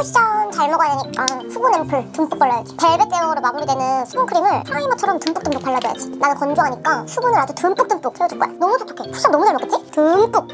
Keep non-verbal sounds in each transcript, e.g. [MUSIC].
쿠션 잘 먹어야 되니까 수분 앰플 듬뿍 발라야지. 벨벳 제형으로 마무리되는 수분크림을 primer처럼 듬뿍듬뿍 발라줘야지. 나는 건조하니까 수분을 아주 듬뿍듬뿍 채워줄 거야. 너무 촉촉해. 쿠션 너무 잘 먹겠지? 듬뿍.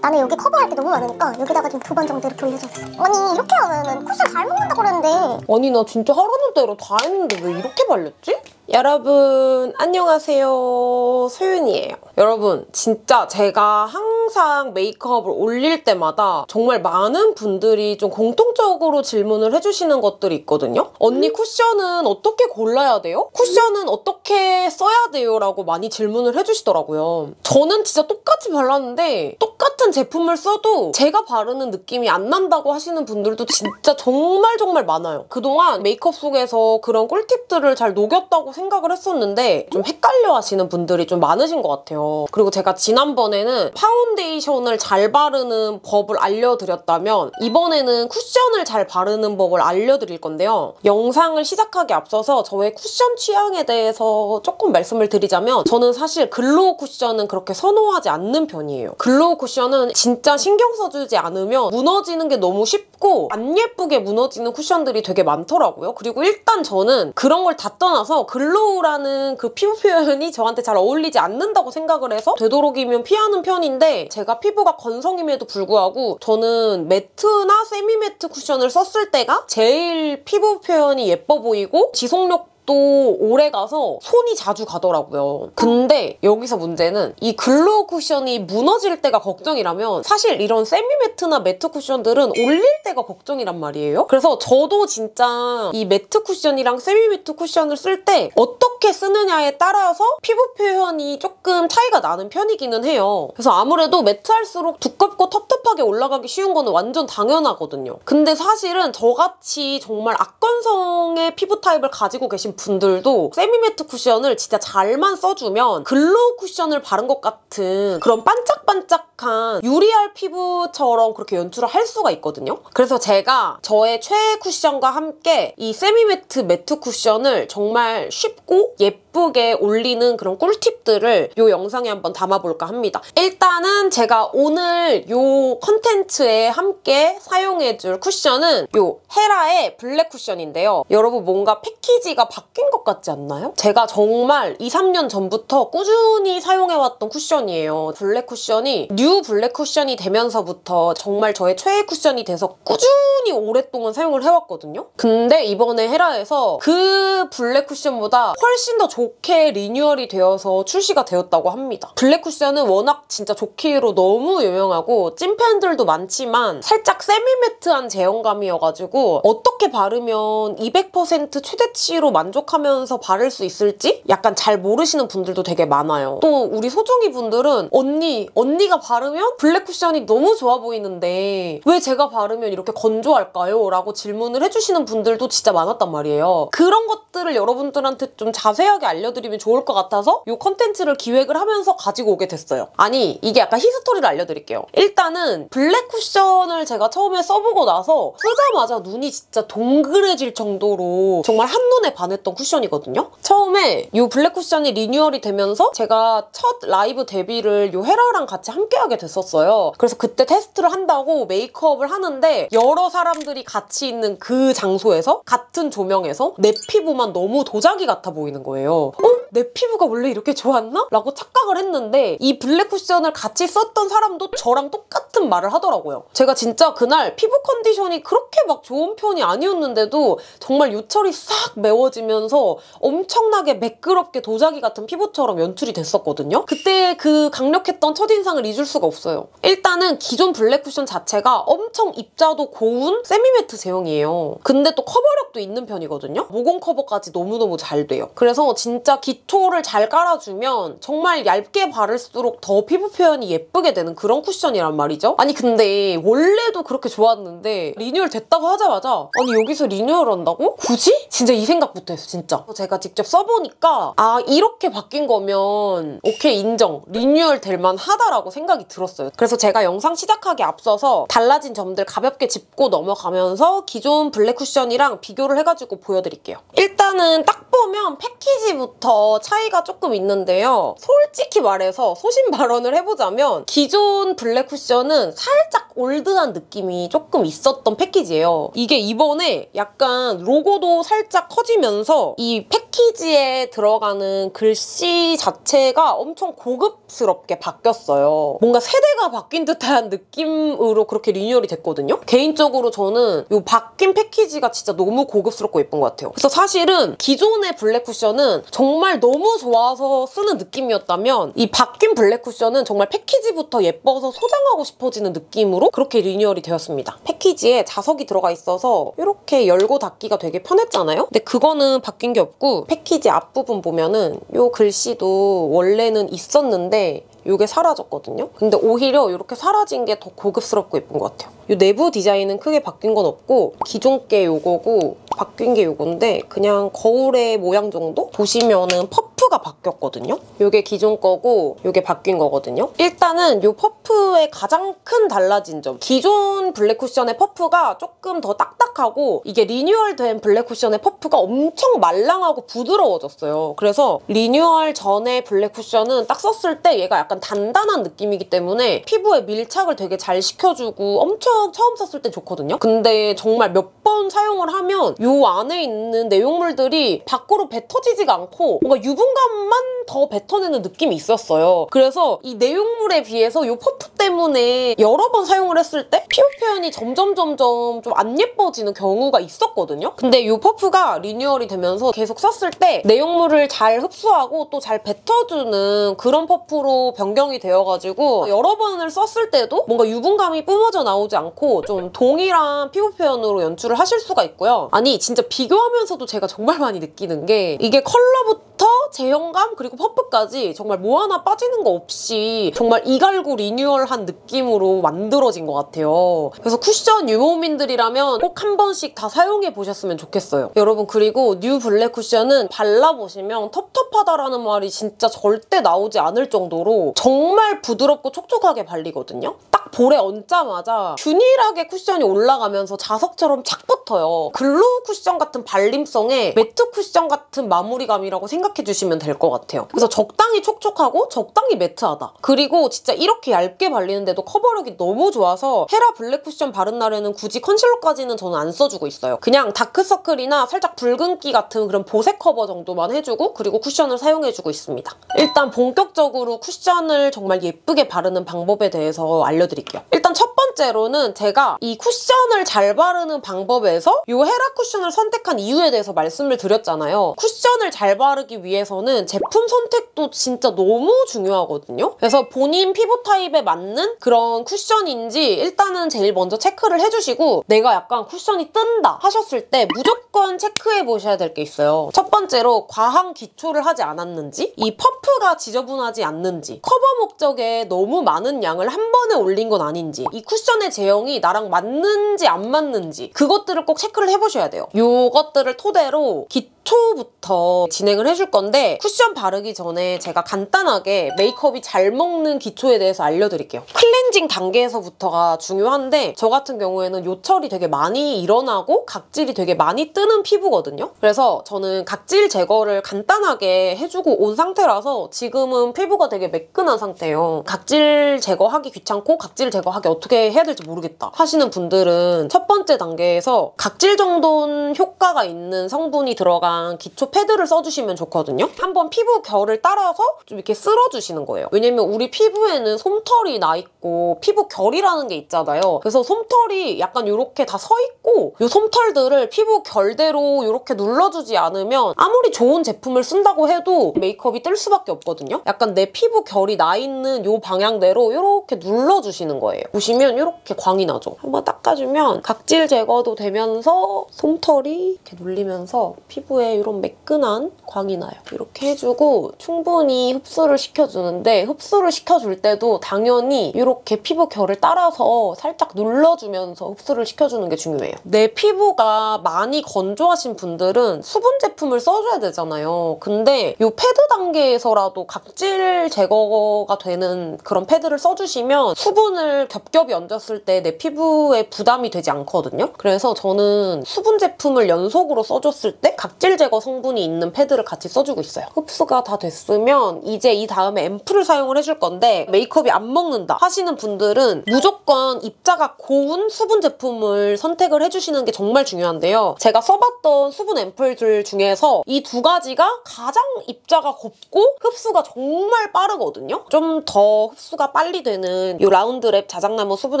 나는 여기 커버할 게 너무 많으니까 여기다가 좀 두 번 정도 이렇게 올려줘야겠어 아니 이렇게 하면은 쿠션 잘 먹는다고 그랬는데. 아니 나 진짜 하라는 대로 다 했는데 왜 이렇게 발렸지? 여러분 안녕하세요. 소윤이에요 여러분 진짜 제가 항상 메이크업을 올릴 때마다 정말 많은 분들이 좀 공통적으로 질문을 해주시는 것들이 있거든요 언니 쿠션은 어떻게 골라야 돼요? 쿠션은 어떻게 써야 돼요? 라고 많이 질문을 해주시더라고요 저는 진짜 똑같이 발랐는데 똑같은 제품을 써도 제가 바르는 느낌이 안 난다고 하시는 분들도 진짜 정말 정말 많아요 그동안 메이크업 속에서 그런 꿀팁들을 잘 녹였다고 생각을 했었는데 좀 헷갈려 하시는 분들이 좀 많으신 것 같아요. 그리고 제가 지난번에는 파운데이션을 잘 바르는 법을 알려드렸다면 이번에는 쿠션을 잘 바르는 법을 알려드릴 건데요. 영상을 시작하기 앞서서 저의 쿠션 취향에 대해서 조금 말씀을 드리자면 저는 사실 glow 쿠션은 그렇게 선호하지 않는 편이에요. glow 쿠션은 진짜 신경 써주지 않으면 무너지는 게 너무 쉽고 안 예쁘게 무너지는 쿠션들이 되게 많더라고요. 그리고 일단 저는 그런 걸 다 떠나서 glow glow라는 그 피부 표현이 저한테 잘 어울리지 않는다고 생각을 해서 되도록이면 피하는 편인데 제가 피부가 건성임에도 불구하고 저는 matte나 semi matte 쿠션을 썼을 때가 제일 피부 표현이 예뻐 보이고 지속력 또 오래 가서 손이 자주 가더라고요. 근데 여기서 문제는 이 glow 쿠션이 무너질 때가 걱정이라면 사실 이런 semi matte나 matte 쿠션들은 올릴 때가 걱정이란 말이에요. 그래서 저도 진짜 이 matte 쿠션이랑 semi matte 쿠션을 쓸 때 어떻게 쓰느냐에 따라서 피부 표현이 조금 차이가 나는 편이기는 해요. 그래서 아무래도 matte할수록 두껍고 텁텁하게 올라가기 쉬운 거는 완전 당연하거든요. 근데 사실은 저같이 정말 악건성의 피부 타입을 가지고 계신 분들도 semi matte 쿠션을 진짜 잘만 써주면 glow 쿠션을 바른 것 같은 그런 반짝반짝한 유리알 피부처럼 그렇게 연출을 할 수가 있거든요. 그래서 제가 저의 최애 쿠션과 함께 이 semi matte matte 쿠션을 정말 쉽고 예쁘게 올리는 그런 꿀팁들을 이 영상에 한번 담아볼까 합니다. 일단은 제가 오늘 이 컨텐츠에 함께 사용해줄 쿠션은 이 헤라의 블랙 쿠션인데요. 여러분 뭔가 패키지가 바 바뀐 것 같지 않나요? 제가 정말 2, 3년 전부터 꾸준히 사용해왔던 쿠션이에요. 블랙 쿠션이 뉴 블랙 쿠션이 되면서부터 정말 저의 최애 쿠션이 돼서 꾸준히 오랫동안 사용을 해왔거든요. 근데 이번에 헤라에서 그 블랙 쿠션보다 훨씬 더 좋게 리뉴얼이 되어서 출시가 되었다고 합니다. 블랙 쿠션은 워낙 진짜 좋기로 너무 유명하고 찐팬들도 많지만 살짝 세미매트한 제형감이어가지고 어떻게 바르면 200% 최대치로 만족 만족하면서 바를 수 있을지 약간 잘 모르시는 분들도 되게 많아요. 또 우리 소중이 분들은 언니, 언니가 바르면 블랙 쿠션이 너무 좋아 보이는데 왜 제가 바르면 이렇게 건조할까요? 라고 질문을 해주시는 분들도 진짜 많았단 말이에요. 그런 것들을 여러분들한테 좀 자세하게 알려드리면 좋을 것 같아서 이 컨텐츠를 기획을 하면서 가지고 오게 됐어요. 아니 이게 약간 히스토리를 알려드릴게요. 일단은 블랙 쿠션을 제가 처음에 써보고 나서 쓰자마자 눈이 진짜 동그래질 정도로 정말 한눈에 반했던 쿠션이거든요. 처음에 이 블랙 쿠션이 리뉴얼이 되면서 제가 첫 라이브 데뷔를 이 헤라랑 같이 함께 하게 됐었어요. 그래서 그때 테스트를 한다고 메이크업을 하는데 여러 사람들이 같이 있는 그 장소에서 같은 조명에서 내 피부만 너무 도자기 같아 보이는 거예요. 어? 내 피부가 원래 이렇게 좋았나? 라고 착각을 했는데 이 블랙 쿠션을 같이 썼던 사람도 저랑 똑같은 말을 하더라고요. 제가 진짜 그날 피부 컨디션이 그렇게 막 좋은 편이 아니었는데도 정말 요철이 싹 메워지면 바르면서 엄청나게 매끄럽게 도자기 같은 피부처럼 연출이 됐었거든요. 그때 그 강력했던 첫인상을 잊을 수가 없어요. 일단은 기존 블랙 쿠션 자체가 엄청 입자도 고운 세미매트 제형이에요. 근데 또 커버력도 있는 편이거든요. 모공 커버까지 너무너무 잘 돼요. 그래서 진짜 기초를 잘 깔아주면 정말 얇게 바를수록 더 피부 표현이 예쁘게 되는 그런 쿠션이란 말이죠. 아니 근데 원래도 그렇게 좋았는데 리뉴얼 됐다고 하자마자 아니 여기서 리뉴얼 한다고? 굳이? 진짜 이 생각부터 했어 진짜. 제가 직접 써보니까 아 이렇게 바뀐 거면 오케이 인정. 리뉴얼 될 만하다라고 생각이 들었어요. 그래서 제가 영상 시작하기 앞서서 달라진 점들 가볍게 짚고 넘어가면서 기존 블랙 쿠션이랑 비교를 해가지고 보여드릴게요. 일단은 딱 보면 패키지부터 어, 차이가 조금 있는데요. 솔직히 말해서 소신 발언을 해보자면 기존 블랙 쿠션은 살짝 올드한 느낌이 조금 있었던 패키지예요. 이게 이번에 약간 로고도 살짝 커지면서 이 패키지에 들어가는 글씨 자체가 엄청 고급스럽게 바뀌었어요. 뭔가 세대가 바뀐 듯한 느낌으로 그렇게 리뉴얼이 됐거든요. 개인적으로 저는 이 바뀐 패키지가 진짜 너무 고급스럽고 예쁜 것 같아요. 그래서 사실은 기존의 블랙 쿠션은 정말 너무 좋아서 쓰는 느낌이었다면 이 바뀐 블랙 쿠션은 정말 패키지부터 예뻐서 소장하고 싶어지는 느낌으로 그렇게 리뉴얼이 되었습니다. 패키지에 자석이 들어가 있어서 이렇게 열고 닫기가 되게 편했잖아요? 근데 그거는 바뀐 게 없고 패키지 앞부분 보면은 이 글씨도 원래는 있었는데 이게 사라졌거든요. 근데 오히려 이렇게 사라진 게 더 고급스럽고 예쁜 것 같아요. 이 내부 디자인은 크게 바뀐 건 없고 기존 게 요거고 바뀐 게 요건데 그냥 거울의 모양 정도? 보시면은 퍼프가 바뀌었거든요. 요게 기존 거고 요게 바뀐 거거든요. 일단은 요 퍼프의 가장 큰 달라진 점 기존 블랙 쿠션의 퍼프가 조금 더 딱딱하고 이게 리뉴얼된 블랙 쿠션의 퍼프가 엄청 말랑하고 부드러워졌어요. 그래서 리뉴얼 전에 블랙 쿠션은 딱 썼을 때 얘가 약간 단단한 느낌이기 때문에 피부에 밀착을 되게 잘 시켜주고 엄청 처음 썼을 때 좋거든요. 근데 정말 몇 번 사용을 하면 요 안에 있는 내용물들이 밖으로 뱉어지지가 않고 뭔가 유분감만 더 뱉어내는 느낌이 있었어요. 그래서 이 내용물에 비해서 요 퍼프 때문에 여러 번 사용을 했을 때 피부 표현이 점점 점점 좀 안 예뻐지는 경우가 있었거든요. 근데 요 퍼프가 리뉴얼이 되면서 계속 썼을 때 내용물을 잘 흡수하고 또 잘 뱉어주는 그런 퍼프로 변경이 되어가지고 여러 번을 썼을 때도 뭔가 유분감이 뿜어져 나오지 않고 좀 동일한 피부 표현으로 연출을 하실 수가 있고요. 아니 진짜 비교하면서도 제가 정말 많이 느끼는 게 이게 컬러부터 제형감 그리고 퍼프까지 정말 뭐 하나 빠지는 거 없이 정말 이갈고 리뉴얼한 느낌으로 만들어진 것 같아요. 그래서 쿠션 유목민들이라면 꼭 한 번씩 다 사용해 보셨으면 좋겠어요. 여러분 그리고 뉴 블랙 쿠션은 발라보시면 텁텁하다라는 말이 진짜 절대 나오지 않을 정도로 정말 부드럽고 촉촉하게 발리거든요. 딱 볼에 얹자마자 균일하게 쿠션이 올라가면서 자석처럼 착붙어요. 글로우 쿠션 같은 발림성에 매트 쿠션 같은 마무리감이라고 생각해 주시면 될 것 같아요. 그래서 적당히 촉촉하고 적당히 매트하다. 그리고 진짜 이렇게 얇게 발리는데도 커버력이 너무 좋아서 헤라 블랙 쿠션 바른 날에는 굳이 컨실러까지는 저는 안 써주고 있어요. 그냥 다크서클이나 살짝 붉은기 같은 그런 보색 커버 정도만 해주고 그리고 쿠션을 사용해주고 있습니다. 일단 본격적으로 쿠션을 정말 예쁘게 바르는 방법에 대해서 알려드릴게요. 일단 첫 번째로는 제가 이 쿠션을 잘 바르는 방법에 서 이 헤라 쿠션을 선택한 이유에 대해서 말씀을 드렸잖아요. 쿠션을 잘 바르기 위해서는 제품 선택도 진짜 너무 중요하거든요. 그래서 본인 피부 타입에 맞는 그런 쿠션인지 일단은 제일 먼저 체크를 해주시고 내가 약간 쿠션이 뜬다 하셨을 때 무조건 체크해 보셔야 될 게 있어요. 첫 번째로 과한 기초를 하지 않았는지 이 퍼프가 지저분하지 않는지 커버 목적에 너무 많은 양을 한 번에 올린 건 아닌지 이 쿠션의 제형이 나랑 맞는지 안 맞는지 그것들을 꼭 체크를 해보셔야 돼요. 이것들을 토대로 기 기초부터 진행을 해줄 건데 쿠션 바르기 전에 제가 간단하게 메이크업이 잘 먹는 기초에 대해서 알려드릴게요. 클렌징 단계에서부터가 중요한데 저 같은 경우에는 요철이 되게 많이 일어나고 각질이 되게 많이 뜨는 피부거든요. 그래서 저는 각질 제거를 간단하게 해주고 온 상태라서 지금은 피부가 되게 매끈한 상태예요. 각질 제거하기 귀찮고 각질 제거하기 어떻게 해야 될지 모르겠다 하시는 분들은 첫 번째 단계에서 각질 정돈 효과가 있는 성분이 들어간 기초 패드를 써주시면 좋거든요. 한번 피부 결을 따라서 좀 이렇게 쓸어주시는 거예요. 왜냐면 우리 피부에는 솜털이 나 있고 피부 결이라는 게 있잖아요. 그래서 솜털이 약간 이렇게 다 서 있고 이 솜털들을 피부 결 대로 이렇게 눌러주지 않으면 아무리 좋은 제품을 쓴다고 해도 메이크업이 뜰 수밖에 없거든요. 약간 내 피부 결이 나 있는 이 방향대로 이렇게 눌러주시는 거예요. 보시면 이렇게 광이 나죠. 한번 닦아주면 각질 제거도 되면서 솜털이 이렇게 눌리면서 피부에 이런 매끈한 광이 나요. 이렇게 해주고 충분히 흡수를 시켜주는데 흡수를 시켜줄 때도 당연히 이렇게 피부 결을 따라서 살짝 눌러주면서 흡수를 시켜주는 게 중요해요. 내 피부가 많이 건 조하신 분들은 수분 제품을 써줘야 되잖아요. 근데 이 패드 단계에서라도 각질 제거가 되는 그런 패드를 써주시면 수분을 겹겹이 얹었을 때 내 피부에 부담이 되지 않거든요. 그래서 저는 수분 제품을 연속으로 써줬을 때 각질 제거 성분이 있는 패드를 같이 써주고 있어요. 흡수가 다 됐으면 이제 이 다음에 앰플을 사용을 해줄 건데 메이크업이 안 먹는다 하시는 분들은 무조건 입자가 고운 수분 제품을 선택을 해주시는 게 정말 중요한데요. 제가 써 봤던 수분 앰플들 중에서 이 두 가지가 가장 입자가 곱고 흡수가 정말 빠르거든요. 좀 더 흡수가 빨리 되는 이 라운드랩 자작나무 수분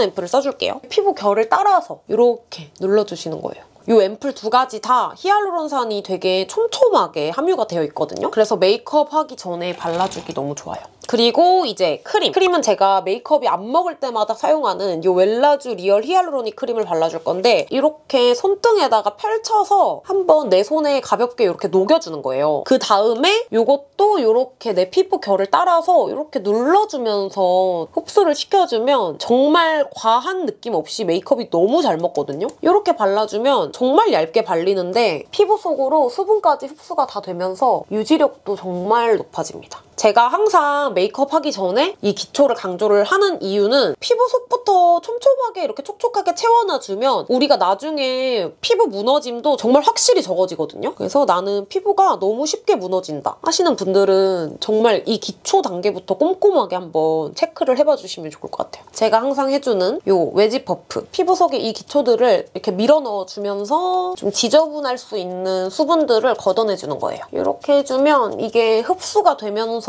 앰플을 써줄게요. 피부 결을 따라서 이렇게 눌러주시는 거예요. 이 앰플 두 가지 다 히알루론산이 되게 촘촘하게 함유가 되어 있거든요. 그래서 메이크업 하기 전에 발라주기 너무 좋아요. 그리고 이제 크림. 크림은 제가 메이크업이 안 먹을 때마다 사용하는 이 웰라쥬 Real Hyaluronic Cream을 발라줄 건데 이렇게 손등에다가 펼쳐서 한번 내 손에 가볍게 이렇게 녹여주는 거예요. 그 다음에 이것도 이렇게 내 피부 결을 따라서 이렇게 눌러주면서 흡수를 시켜주면 정말 과한 느낌 없이 메이크업이 너무 잘 먹거든요. 이렇게 발라주면 정말 얇게 발리는데 피부 속으로 수분까지 흡수가 다 되면서 유지력도 정말 높아집니다. 제가 항상 메이크업 하기 전에 이 기초를 강조를 하는 이유는 피부 속부터 촘촘하게 이렇게 촉촉하게 채워놔주면 우리가 나중에 피부 무너짐도 정말 확실히 적어지거든요. 그래서 나는 피부가 너무 쉽게 무너진다 하시는 분들은 정말 이 기초 단계부터 꼼꼼하게 한번 체크를 해봐 주시면 좋을 것 같아요. 제가 항상 해주는 이 웨지 퍼프 피부 속에 이 기초들을 이렇게 밀어 넣어주면서 좀 지저분할 수 있는 수분들을 걷어내주는 거예요. 이렇게 해주면 이게 흡수가 되면서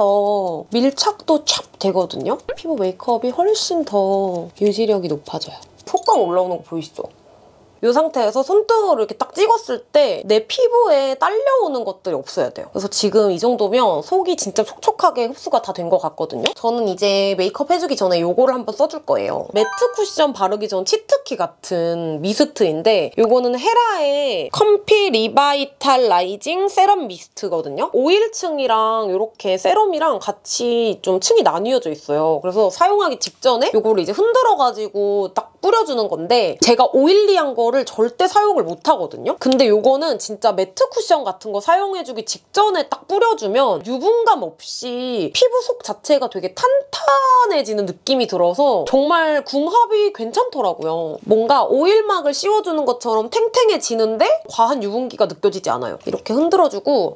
밀착도 착 되거든요. 피부 메이크업이 훨씬 더 유지력이 높아져요. 폭감 올라오는 거 보이시죠? 이 상태에서 손등으로 이렇게 딱 찍었을 때 내 피부에 딸려오는 것들이 없어야 돼요. 그래서 지금 이 정도면 속이 진짜 촉촉하게 흡수가 다 된 것 같거든요. 저는 이제 메이크업 해주기 전에 이거를 한번 써줄 거예요. 매트 쿠션 바르기 전 치트키 같은 미스트인데 이거는 헤라의 Comfy Revitalizing Serum Mist거든요. 오일층이랑 이렇게 세럼이랑 같이 좀 층이 나뉘어져 있어요. 그래서 사용하기 직전에 이거를 이제 흔들어가지고 딱 뿌려주는 건데 제가 oily한 거를 절대 사용을 못 하거든요. 근데 이거는 진짜 매트 쿠션 같은 거 사용해주기 직전에 딱 뿌려주면 유분감 없이 피부 속 자체가 되게 탄탄해지는 느낌이 들어서 정말 궁합이 괜찮더라고요. 뭔가 오일막을 씌워주는 것처럼 탱탱해지는데 과한 유분기가 느껴지지 않아요. 이렇게 흔들어주고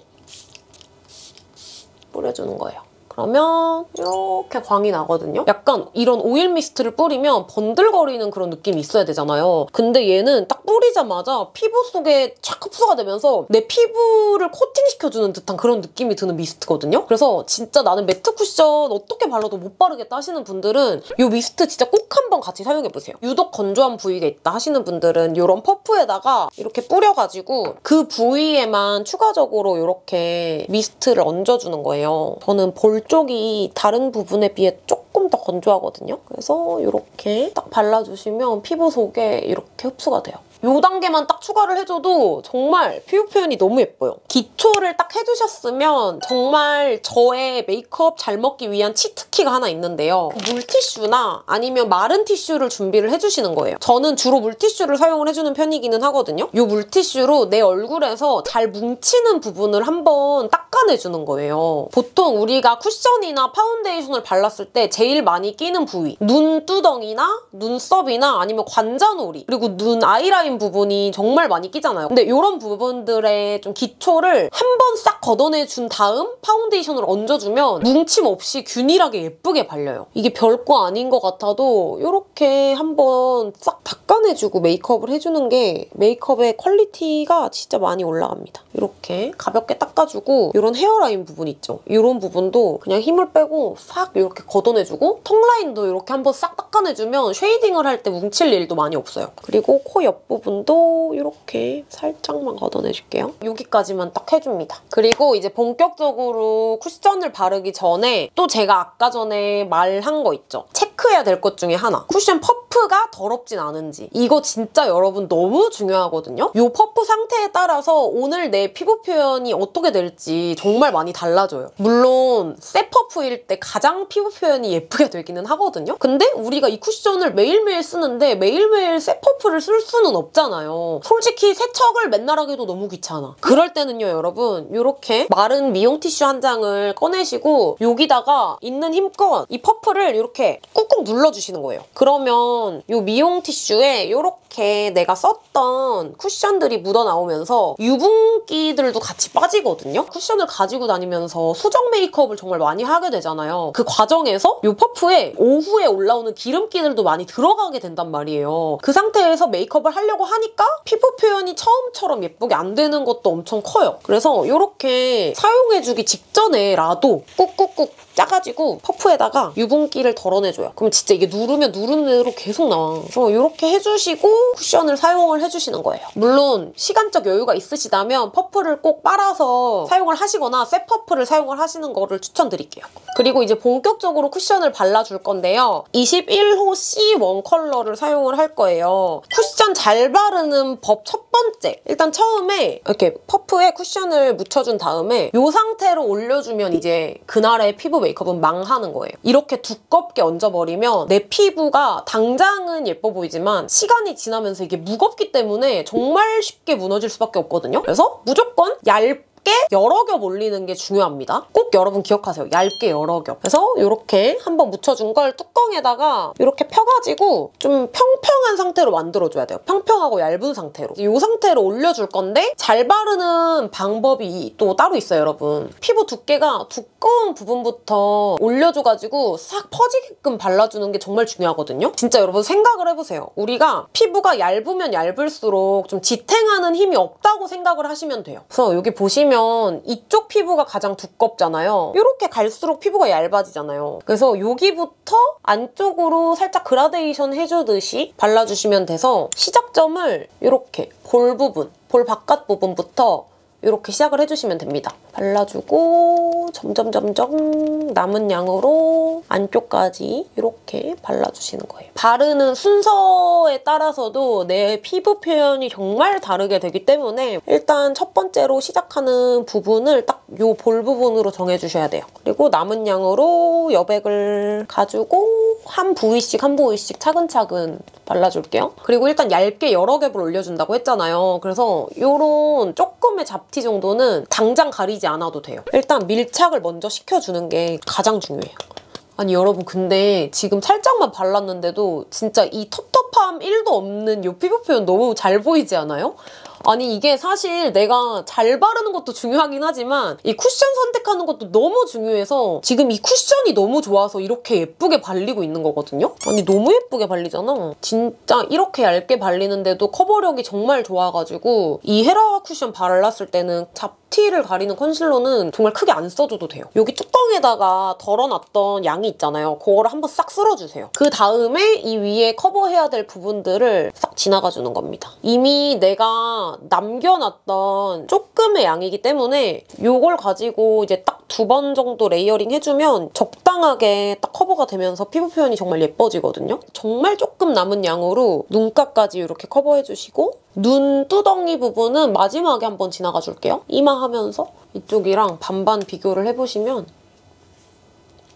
뿌려주는 거예요. 그러면 이렇게 광이 나거든요. 약간 이런 오일 미스트를 뿌리면 번들거리는 그런 느낌이 있어야 되잖아요. 근데 얘는 딱 뿌리자마자 피부 속에 착 흡수가 되면서 내 피부를 코팅시켜주는 듯한 그런 느낌이 드는 미스트거든요. 그래서 진짜 나는 매트 쿠션 어떻게 발라도 못 바르겠다 하시는 분들은 이 미스트 진짜 꼭 한번 같이 사용해보세요. 유독 건조한 부위가 있다 하시는 분들은 이런 퍼프에다가 이렇게 뿌려가지고 그 부위에만 추가적으로 이렇게 미스트를 얹어주는 거예요. 저는 볼 쪽이 다른 부분에 비해 조금 더 건조하거든요. 그래서 이렇게 딱 발라주시면 피부 속에 이렇게 흡수가 돼요. 이 단계만 딱 추가를 해줘도 정말 피부 표현이 너무 예뻐요. 기초를 딱 해주셨으면 정말 저의 메이크업 잘 먹기 위한 치트키가 하나 있는데요. 물티슈나 아니면 마른 티슈를 준비를 해주시는 거예요. 저는 주로 물티슈를 사용을 해주는 편이기는 하거든요. 이 물티슈로 내 얼굴에서 잘 뭉치는 부분을 한번 닦아내주는 거예요. 보통 우리가 쿠션이나 파운데이션을 발랐을 때 제일 많이 끼는 부위 눈두덩이나 눈썹이나 아니면 관자놀이 그리고 눈 아이라인 부분이 정말 많이 끼잖아요. 근데 이런 부분들의 좀 기초를 한 번 싹 걷어내준 다음 파운데이션을 얹어주면 뭉침 없이 균일하게 예쁘게 발려요. 이게 별거 아닌 것 같아도 이렇게 한번 싹 닦아내주고 메이크업을 해주는 게 메이크업의 quality가 진짜 많이 올라갑니다. 이렇게 가볍게 닦아주고 이런 hairline 부분 있죠? 이런 부분도 그냥 힘을 빼고 싹 이렇게 걷어내주고 턱 라인도 이렇게 한번 싹 닦아내주면 shading을 할 때 뭉칠 일도 많이 없어요. 그리고 코 옆부분 도 이렇게 살짝만 걷어내줄게요. 여기까지만 딱 해줍니다. 그리고 이제 본격적으로 쿠션을 바르기 전에 또 제가 아까 전에 말한 거 있죠? 체크해야 될 것 중에 하나. 쿠션 퍼프가 더럽진 않은지. 이거 진짜 여러분 너무 중요하거든요? 이 퍼프 상태에 따라서 오늘 내 피부 표현이 어떻게 될지 정말 많이 달라져요. 물론 새 퍼프일 때 가장 피부 표현이 예쁘게 되기는 하거든요? 근데 우리가 이 쿠션을 매일매일 쓰는데 매일매일 새 퍼프를 쓸 수는 없 없잖아요. 솔직히 세척을 맨날 하기도 너무 귀찮아. 그럴 때는요, 여러분. 이렇게 마른 미용 티슈 한 장을 꺼내시고 여기다가 있는 힘껏 이 퍼프를 이렇게 꾹꾹 눌러주시는 거예요. 그러면 이 미용 티슈에 이렇게 내가 썼던 쿠션들이 묻어나오면서 유분기들도 같이 빠지거든요. 쿠션을 가지고 다니면서 수정 메이크업을 정말 많이 하게 되잖아요. 그 과정에서 이 퍼프에 오후에 올라오는 기름기들도 많이 들어가게 된단 말이에요. 그 상태에서 메이크업을 하려고 하니까 피부 표현이 처음처럼 예쁘게 안 되는 것도 엄청 커요. 그래서 이렇게 사용해주기 직전에라도 꾹꾹꾹 짜가지고 퍼프에다가 유분기를 덜어내줘요. 그럼 진짜 이게 누르면 누르는 대로 계속 나와. 그래서 이렇게 해주시고 쿠션을 사용을 해주시는 거예요. 물론 시간적 여유가 있으시다면 퍼프를 꼭 빨아서 사용을 하시거나 새 퍼프를 사용을 하시는 거를 추천드릴게요. 그리고 이제 본격적으로 쿠션을 발라줄 건데요. 21호 C1 컬러를 사용을 할 거예요. 쿠션 잘 바르는 법 첫 번째. 일단 처음에 이렇게 퍼프에 쿠션을 묻혀준 다음에 이 상태로 올려주면 이제 그날의 피부 메이크업은 망하는 거예요. 이렇게 두껍게 얹어버리면 내 피부가 당장은 예뻐 보이지만 시간이 지나면서 이게 무겁기 때문에 정말 쉽게 무너질 수밖에 없거든요. 그래서 무조건 얇 얇게 여러 겹 올리는 게 중요합니다. 꼭 여러분 기억하세요. 얇게 여러 겹. 그래서 이렇게 한번 묻혀준 걸 뚜껑에다가 이렇게 펴가지고 좀 평평한 상태로 만들어줘야 돼요. 평평하고 얇은 상태로. 이 상태로 올려줄 건데 잘 바르는 방법이 또 따로 있어요, 여러분. 피부 두께가 두꺼운 부분부터 올려줘가지고 싹 퍼지게끔 발라주는 게 정말 중요하거든요. 진짜 여러분 생각을 해보세요. 우리가 피부가 얇으면 얇을수록 좀 지탱하는 힘이 없다고 생각을 하시면 돼요. 그래서 여기 보시면 보시면 이쪽 피부가 가장 두껍잖아요. 이렇게 갈수록 피부가 얇아지잖아요. 그래서 여기부터 안쪽으로 살짝 그라데이션 해주듯이 발라주시면 돼서 시작점을 이렇게 볼 부분, 볼 바깥 부분부터 이렇게 시작을 해주시면 됩니다. 발라주고 점점 점점 남은 양으로 안쪽까지 이렇게 발라주시는 거예요. 바르는 순서에 따라서도 내 피부 표현이 정말 다르게 되기 때문에 일단 첫 번째로 시작하는 부분을 딱 요 볼 부분으로 정해주셔야 돼요. 그리고 남은 양으로 여백을 가지고 한 부위씩 한 부위씩 차근차근 발라줄게요. 그리고 일단 얇게 여러 겹을 올려준다고 했잖아요. 그래서 이런 조금의 잡티 정도는 당장 가리지 않아도 돼요. 일단 밀착을 먼저 시켜주는 게 가장 중요해요. 아니 여러분 근데 지금 살짝만 발랐는데도 진짜 이 텁텁함 1도 없는 이 피부 표현 너무 잘 보이지 않아요? 아니 이게 사실 내가 잘 바르는 것도 중요하긴 하지만 이 쿠션 선택하는 것도 너무 중요해서 지금 이 쿠션이 너무 좋아서 이렇게 예쁘게 발리고 있는 거거든요? 아니 너무 예쁘게 발리잖아. 진짜 이렇게 얇게 발리는데도 커버력이 정말 좋아가지고 이 헤라 쿠션 발랐을 때는 잡 티를 가리는 컨실러는 정말 크게 안 써줘도 돼요. 여기 뚜껑에다가 덜어놨던 양이 있잖아요. 그거를 한번 싹 쓸어주세요. 그 다음에 이 위에 커버해야 될 부분들을 싹 지나가주는 겁니다. 이미 내가 남겨놨던 조금의 양이기 때문에 이걸 가지고 이제 딱 두 번 정도 layering 해주면 적당하게 딱 커버가 되면서 피부 표현이 정말 예뻐지거든요. 정말 조금 남은 양으로 눈가까지 이렇게 커버해주시고 눈두덩이 부분은 마지막에 한번 지나가 줄게요. 이마 하면서 이쪽이랑 반반 비교를 해보시면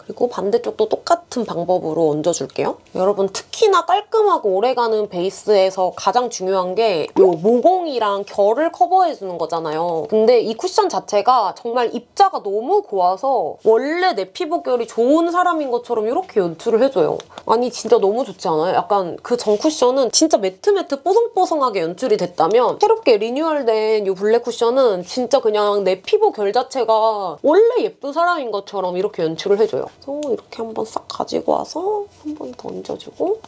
그리고 반대쪽도 똑같은 방법으로 얹어줄게요. 여러분 특히나 깔끔하고 오래가는 베이스에서 가장 중요한 게 이 모공이랑 결을 커버해주는 거잖아요. 근데 이 쿠션 자체가 정말 입자가 너무 고와서 원래 내 피부결이 좋은 사람인 것처럼 이렇게 연출을 해줘요. 아니 진짜 너무 좋지 않아요? 약간 그 전 쿠션은 진짜 매트매트 뽀송뽀송하게 연출이 됐다면 새롭게 리뉴얼된 이 블랙 쿠션은 진짜 그냥 내 피부 결 자체가 원래 예쁜 사람인 것처럼 이렇게 연출을 해줘요. 그래서 이렇게 한번 싹 가지고 와서 한번더 얹어주고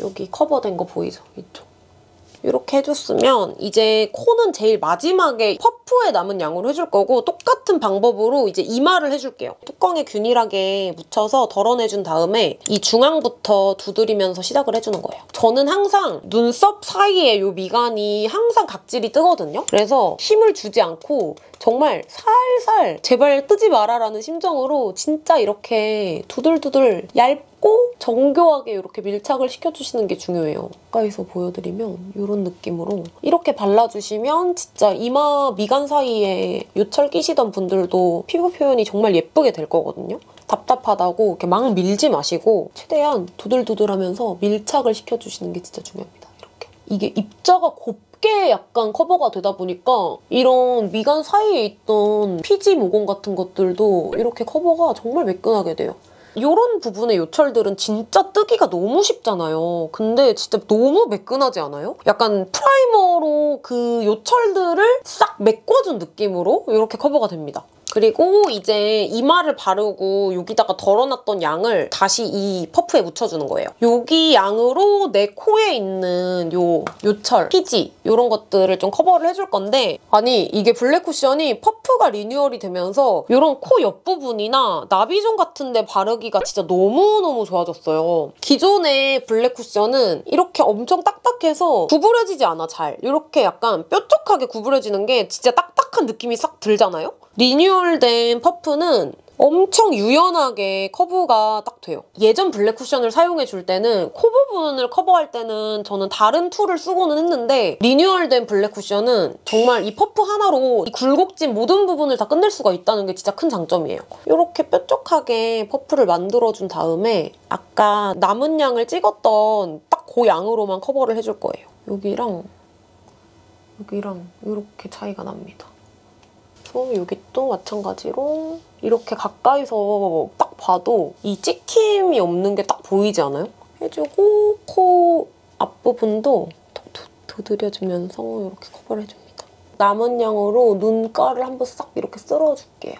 여기 커버된 거 보이죠? 이쪽. 이렇게 해줬으면 이제 코는 제일 마지막에 퍼프에 남은 양으로 해줄 거고 똑같은 방법으로 이제 이마를 해줄게요. 뚜껑에 균일하게 묻혀서 덜어내준 다음에 이 중앙부터 두드리면서 시작을 해주는 거예요. 저는 항상 눈썹 사이에 이 미간이 항상 각질이 뜨거든요. 그래서 힘을 주지 않고 정말 살살 제발 뜨지 마라라는 심정으로 진짜 이렇게 두들두들 얇 고 정교하게 이렇게 밀착을 시켜주시는 게 중요해요. 가까이서 보여드리면 이런 느낌으로 이렇게 발라주시면 진짜 이마 미간 사이에 요철 끼시던 분들도 피부 표현이 정말 예쁘게 될 거거든요. 답답하다고 이렇게 막 밀지 마시고 최대한 두들두들하면서 밀착을 시켜주시는 게 진짜 중요합니다. 이렇게. 이게 입자가 곱게 약간 커버가 되다 보니까 이런 미간 사이에 있던 피지 모공 같은 것들도 이렇게 커버가 정말 매끈하게 돼요. 이런 부분의 요철들은 진짜 뜨기가 너무 쉽잖아요. 근데 진짜 너무 매끈하지 않아요? 약간 프라이머로 그 요철들을 싹 메꿔준 느낌으로 이렇게 커버가 됩니다. 그리고 이제 이마를 바르고 여기다가 덜어놨던 양을 다시 이 퍼프에 묻혀주는 거예요. 여기 양으로 내 코에 있는 요 요철, 피지 이런 것들을 좀 커버를 해줄 건데 아니 이게 블랙 쿠션이 퍼프가 renewal이 되면서 이런 코 옆부분이나 나비존 같은 데 바르기가 진짜 너무너무 좋아졌어요. 기존의 블랙 쿠션은 이렇게 엄청 딱딱해서 구부러지지 않아 잘. 이렇게 약간 뾰족하게 구부러지는 게 진짜 딱딱한 느낌이 싹 들잖아요? renewal된 퍼프는 엄청 유연하게 커브가 딱 돼요. 예전 블랙 쿠션을 사용해 줄 때는 코 부분을 커버할 때는 저는 다른 tool을 쓰고는 했는데 renewal된 블랙 쿠션은 정말 이 퍼프 하나로 이 굴곡진 모든 부분을 다 끝낼 수가 있다는 게 진짜 큰 장점이에요. 이렇게 뾰족하게 퍼프를 만들어준 다음에 아까 남은 양을 찍었던 딱 그 양으로만 커버를 해줄 거예요. 여기랑 여기랑 이렇게 차이가 납니다. 그래서 여기 또 마찬가지로 이렇게 가까이서 딱 봐도 이 찍힘이 없는 게 딱 보이지 않아요? 해주고 코 앞부분도 두드려주면서 이렇게 커버를 해줍니다. 남은 양으로 눈가를 한번 싹 이렇게 쓸어줄게요.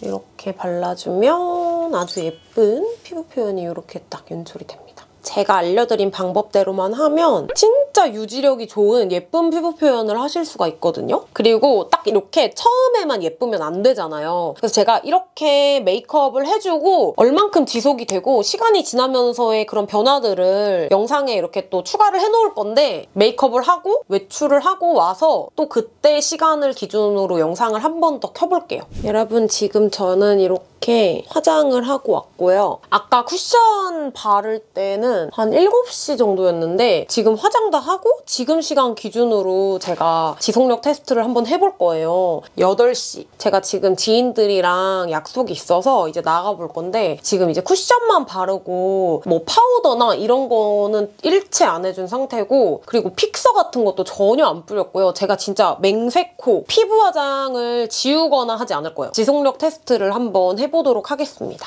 이렇게 발라주면 아주 예쁜 피부 표현이 이렇게 딱 연출이 됩니다. 제가 알려드린 방법대로만 하면 진 짜 유지력이 좋은 예쁜 피부 표현을 하실 수가 있거든요. 그리고 딱 이렇게 처음에만 예쁘면 안 되잖아요. 그래서 제가 이렇게 메이크업을 해주고 얼만큼 지속이 되고 시간이 지나면서의 그런 변화들을 영상에 이렇게 또 추가를 해놓을 건데 메이크업을 하고 외출을 하고 와서 또 그때 시간을 기준으로 영상을 한 번 더 켜볼게요. 여러분 지금 저는 이렇게 화장을 하고 왔고요. 아까 쿠션 바를 때는 한 7시 정도였는데 지금 화장 다 하고 지금 시간 기준으로 제가 지속력 테스트를 한번 해볼 거예요. 8시. 제가 지금 지인들이랑 약속이 있어서 이제 나가볼 건데 지금 이제 쿠션만 바르고 뭐 파우더나 이런 거는 일체 안 해준 상태고 그리고 픽서 같은 것도 전혀 안 뿌렸고요. 제가 진짜 맹세코 피부 화장을 지우거나 하지 않을 거예요. 지속력 테스트를 한번 해보도록 하겠습니다.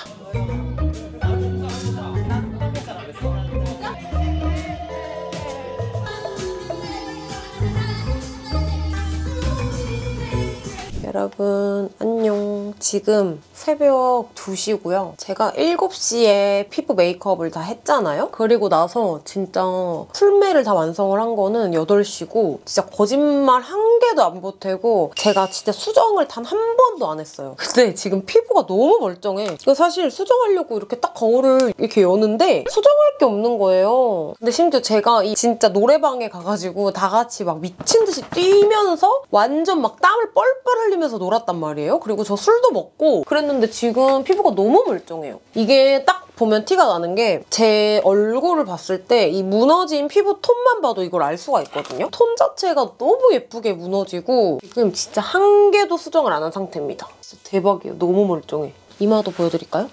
여러분 안녕. 지금 새벽 2시고요. 제가 7시에 피부 메이크업을 다 했잖아요? 그리고 나서 진짜 풀메를 다 완성을 한 거는 8시고 진짜 거짓말 한 개도 안 보태고 제가 진짜 수정을 단 한 번도 안 했어요. [LAUGHS] 근데 지금 피부가 너무 멀쩡해. 이거 사실 수정하려고 이렇게 딱 거울을 이렇게 여는데 수정할 게 없는 거예요. 근데 심지어 제가 이 진짜 노래방에 가가지고 다 같이 막 미친 듯이 뛰면서 완전 막 땀을 뻘뻘 흘리면서 놀았단 말이에요. 그리고 저 술도 먹고 그랬는데 지금 피부가 너무 멀쩡해요. 이게 딱 보면 티가 나는 게 제 얼굴을 봤을 때 이 무너진 피부 톤만 봐도 이걸 알 수가 있거든요. 톤 자체가 너무 예쁘게 무너지고 지금 진짜 한 개도 수정을 안 한 상태입니다. 진짜 대박이에요. 너무 멀쩡해. 이마도 보여드릴까요?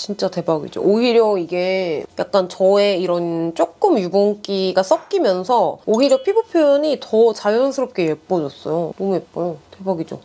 진짜 대박이죠. 오히려 이게 약간 저의 이런 조금 유분기가 섞이면서 오히려 피부 표현이 더 자연스럽게 예뻐졌어요. 너무 예뻐요. 대박이죠.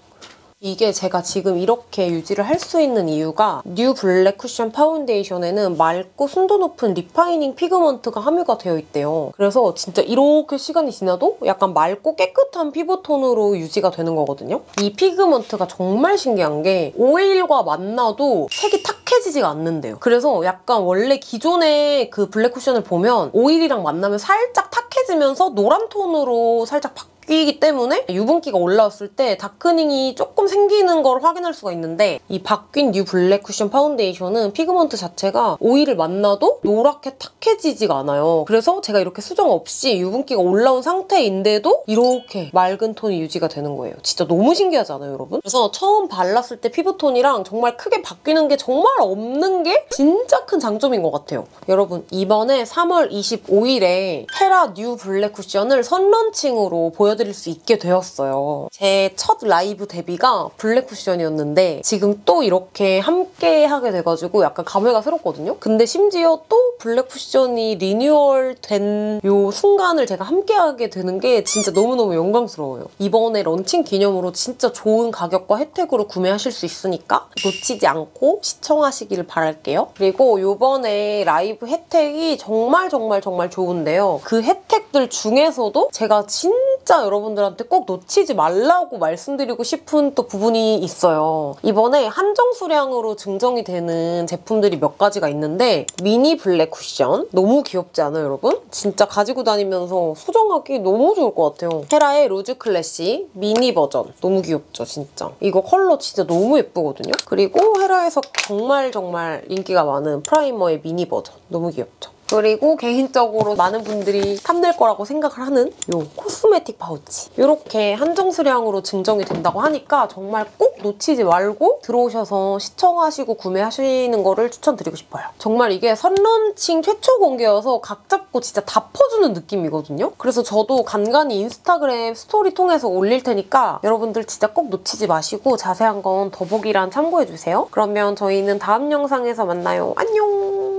이게 제가 지금 이렇게 유지를 할 수 있는 이유가 뉴 블랙 쿠션 파운데이션에는 맑고 순도 높은 refining pigment가 함유가 되어 있대요. 그래서 진짜 이렇게 시간이 지나도 약간 맑고 깨끗한 피부톤으로 유지가 되는 거거든요. 이 pigment가 정말 신기한 게 오일과 만나도 색이 탁해지지가 않는대요. 그래서 약간 원래 기존의 그 블랙 쿠션을 보면 오일이랑 만나면 살짝 탁해지면서 노란 톤으로 살짝 바뀌 바뀌기 때문에 유분기가 올라왔을 때 darkening이 조금 생기는 걸 확인할 수가 있는데 이 바뀐 뉴 블랙 쿠션 파운데이션은 pigment 자체가 오일을 만나도 노랗게 탁해지지가 않아요. 그래서 제가 이렇게 수정 없이 유분기가 올라온 상태인데도 이렇게 맑은 톤이 유지가 되는 거예요. 진짜 너무 신기하지 않아요, 여러분? 그래서 처음 발랐을 때 피부톤이랑 정말 크게 바뀌는 게 정말 없는 게 진짜 큰 장점인 것 같아요. 여러분, 이번에 3월 25일에 헤라 뉴 블랙 쿠션을 선launching으로 보여 보여드릴 수 있게 되었어요. 제 첫 라이브 데뷔가 블랙 쿠션이었는데 지금 또 이렇게 함께 하게 돼가지고 약간 감회가 새롭거든요. 근데 심지어 또 블랙 쿠션이 리뉴얼 된 요 순간을 제가 함께 하게 되는 게 진짜 너무너무 영광스러워요. 이번에 런칭 기념으로 진짜 좋은 가격과 혜택으로 구매하실 수 있으니까 놓치지 않고 시청하시길 바랄게요. 그리고 요번에 라이브 혜택이 정말 정말 정말 좋은데요. 그 혜택들 중에서도 제가 진짜 여러분들한테 꼭 놓치지 말라고 말씀드리고 싶은 또 부분이 있어요. 이번에 한정 수량으로 증정이 되는 제품들이 몇 가지가 있는데 미니 블랙 쿠션 너무 귀엽지 않아요, 여러분? 진짜 가지고 다니면서 수정하기 너무 좋을 것 같아요. 헤라의 로즈 클래시 미니 버전 너무 귀엽죠, 진짜. 이거 컬러 진짜 너무 예쁘거든요. 그리고 헤라에서 정말 정말 인기가 많은 프라이머의 미니 버전 너무 귀엽죠. 그리고 개인적으로 많은 분들이 탐낼 거라고 생각을 하는 요 cosmetic pouch 이렇게 한정 수량으로 증정이 된다고 하니까 정말 꼭 놓치지 말고 들어오셔서 시청하시고 구매하시는 거를 추천드리고 싶어요. 정말 이게 선launching 최초 공개여서 각 잡고 진짜 다 퍼주는 느낌이거든요. 그래서 저도 간간히 인스타그램 스토리 통해서 올릴 테니까 여러분들 진짜 꼭 놓치지 마시고 자세한 건 더보기란 참고해주세요. 그러면 저희는 다음 영상에서 만나요. 안녕!